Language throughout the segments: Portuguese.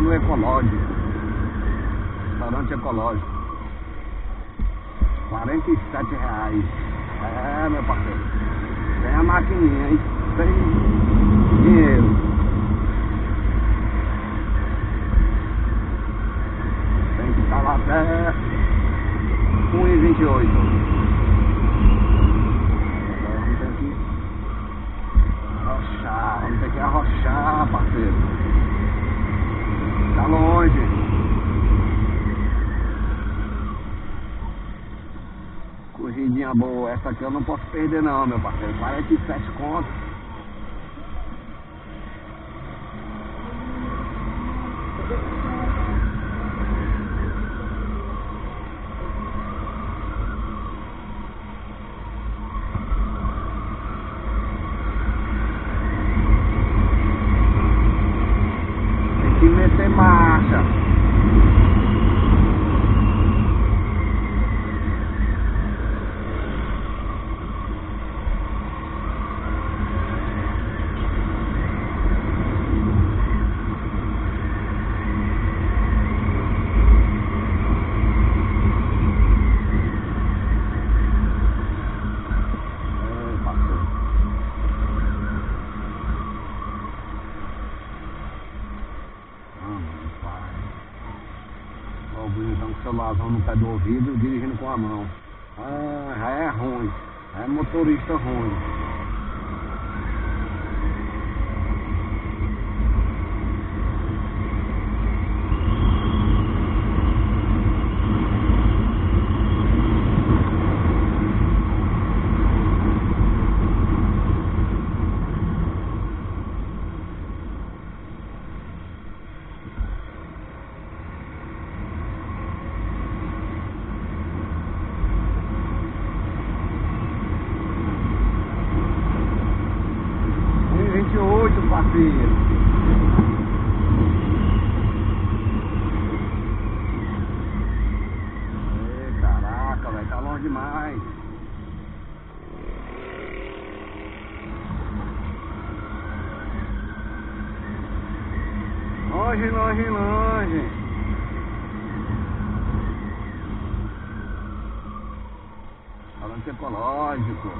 no Ecológico. Restaurante Ecológico. 47 reais. É, meu parceiro. Tem a maquininha, hein? Tem dinheiro. Tem que estar lá até 1,28. Vamos ter que arrochar, vamos ter que arrochar, parceiro. Tá longe. Corridinha boa, essa aqui eu não posso perder não, meu parceiro. 47 contos. Tem que meter marcha. É, parceiro. Ah, mano, pai. Ó, celularzão no pé do ouvido, dirigindo com a mão. Ah, é ruim. É motorista ruim. Falando ecológico.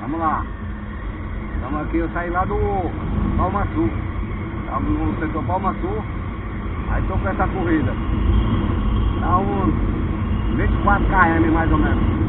Vamos lá. Estamos aqui, eu saí lá do Palma Sul. Estamos no setor Palma Sul. Aí estou com essa corrida. Dá uns 24 km mais ou menos.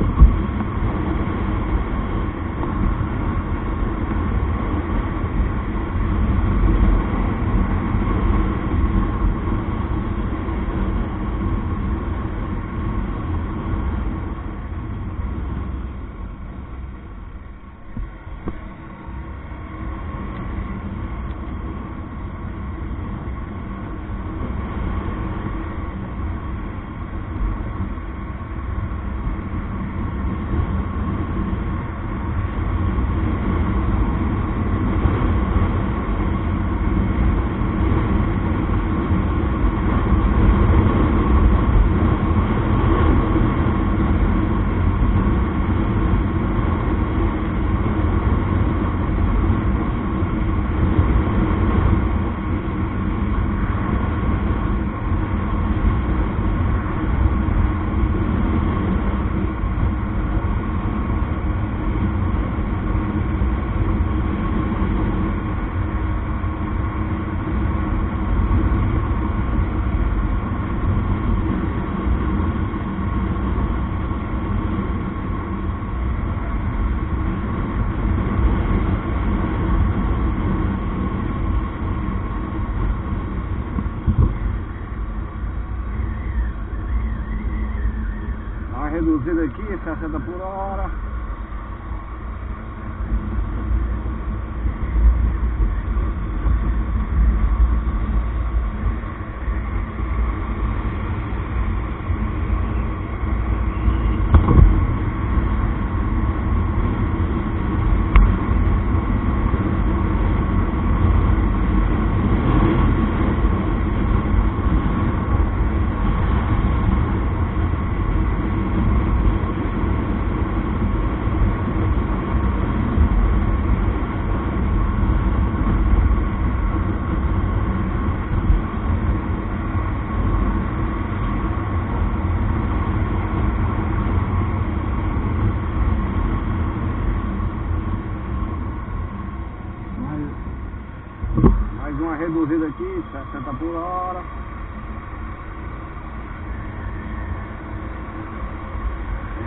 Reduzido aqui, 60 por hora.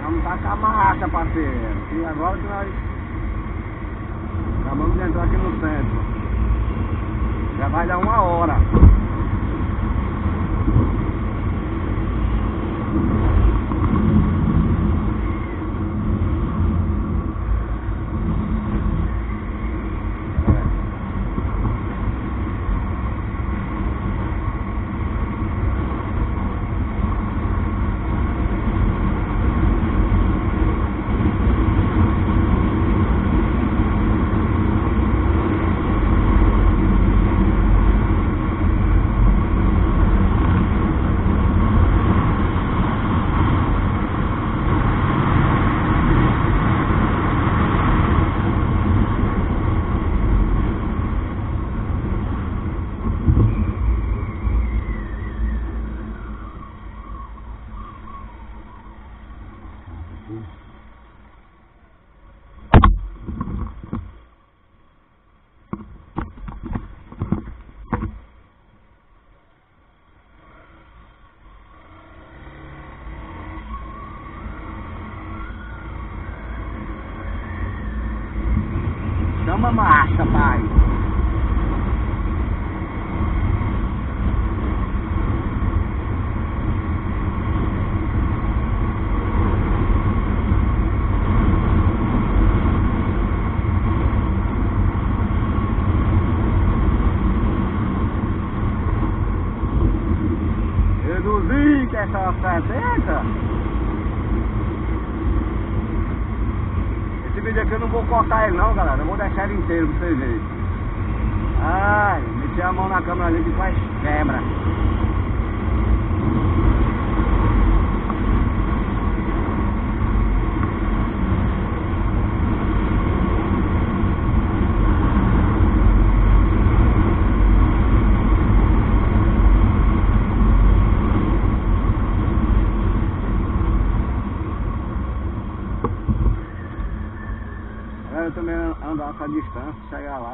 Vamos tacar a marcha, parceiro. E agora que nós acabamos de entrar aqui no centro. Já vai dar uma hora.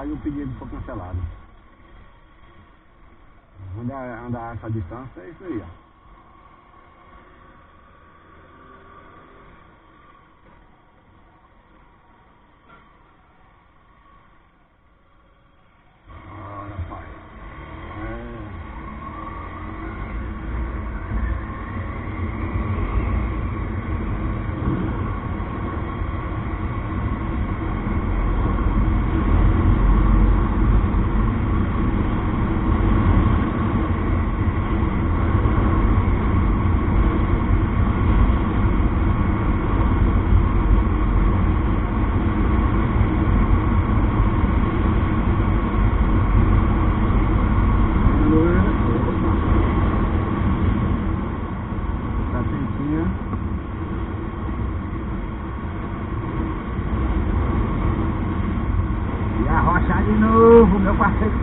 E o pedido foi cancelado. Andar, andar essa distância é isso aí, ó. Ora, pai. É. Tá sentinha. E arrochar de novo, meu parceiro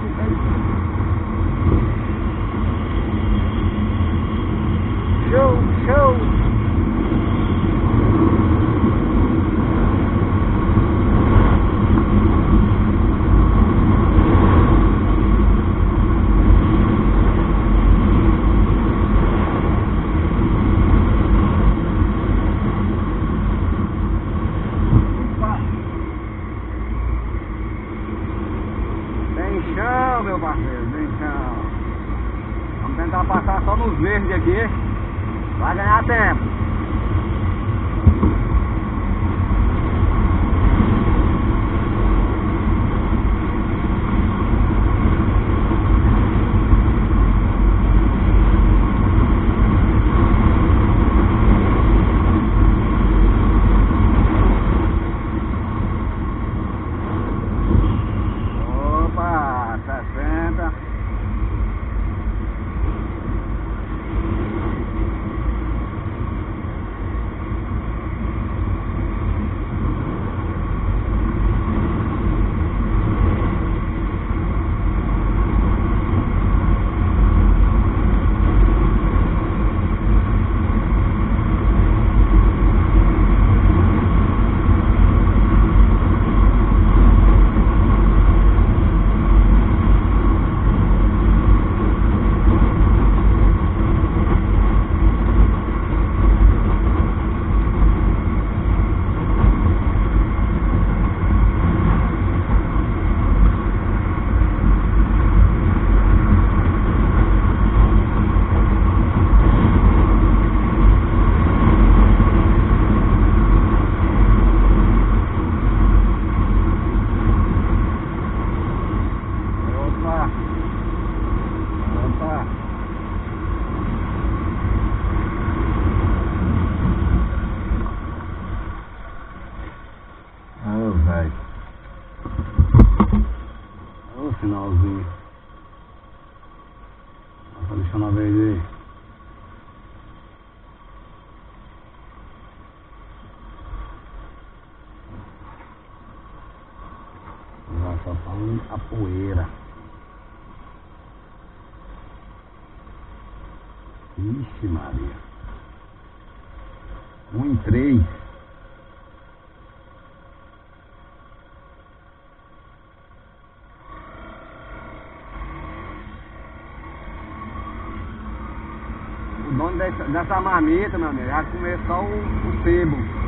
meu parceiro, nem. Vamos tentar passar só nos verdes aqui. Vai ganhar tempo. Deixa uma vez aí. Só falando a poeira. Ixi, Maria. Um em três. Dessa marmita, meu amigo, já comer só o, o sebo.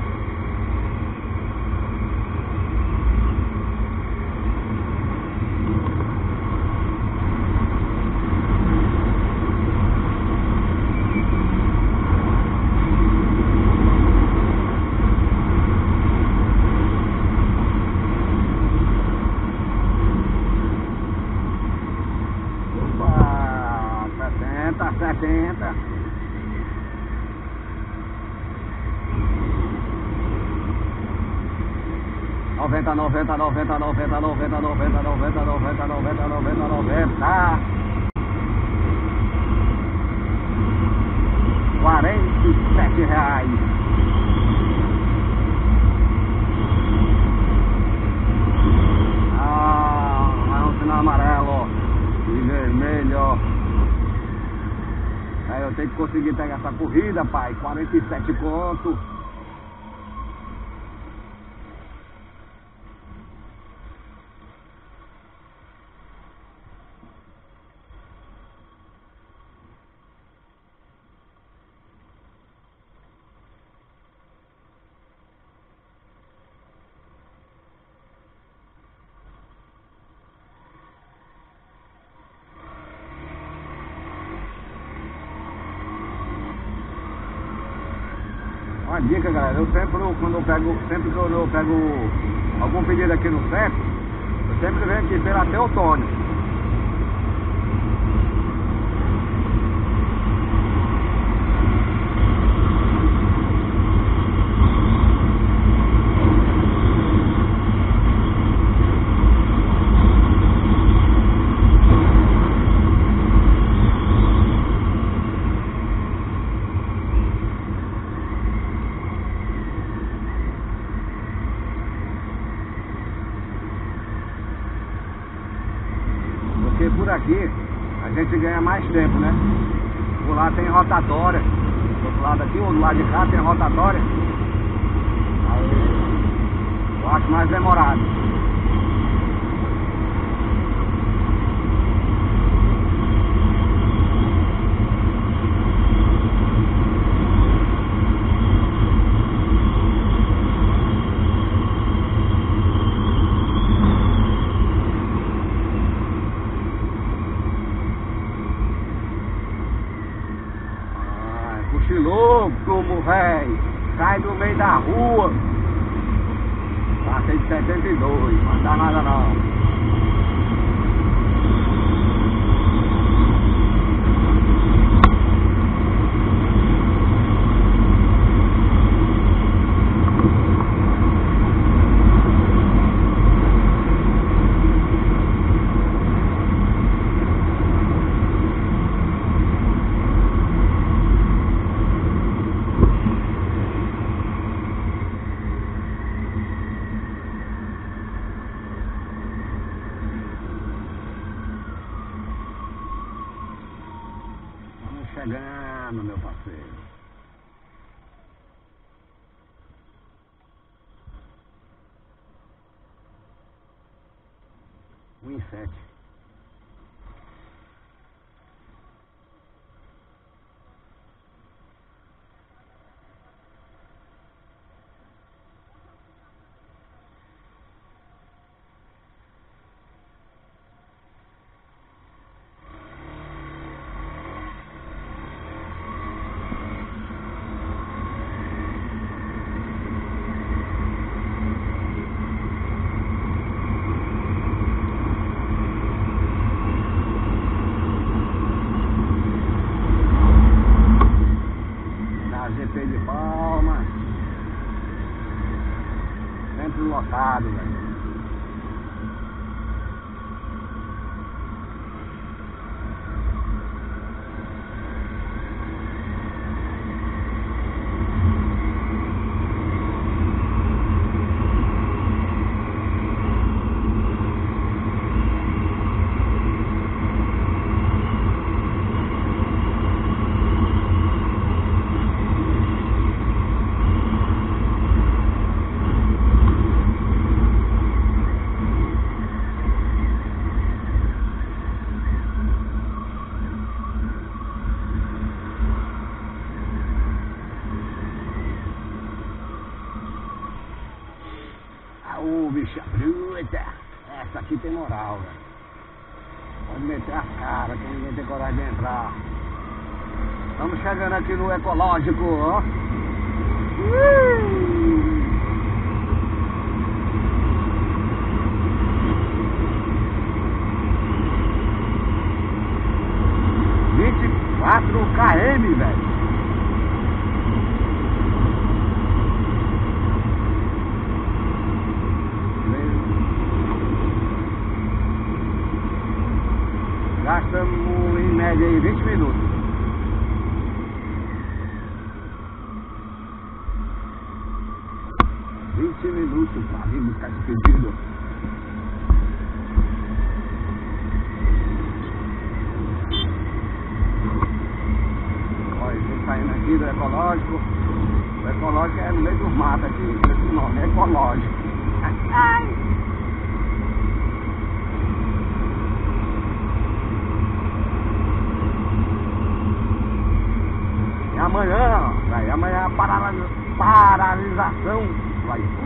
90, 90, 90, 90, 90, 90, 90, 90, 90. 47 reais. Ah, é um sinal amarelo e vermelho. Eu tenho que conseguir pegar essa corrida, pai. 47 pontos. Uma dica, galera, eu sempre, quando eu pego, sempre que eu pego algum pedido aqui no centro, eu sempre venho aqui pela Teotônio. We research ba đi no ecológico, ó. Vinte e quatro km, velho. Gastamos em média aí 20 minutos. Vinte minutos para vir buscar esse pedido. Olha, estou saindo aqui do ecológico. O ecológico é no meio dos matos aqui, esse nome, é ecológico. Ai! amanhã, vai, amanhã é a paralisação vai.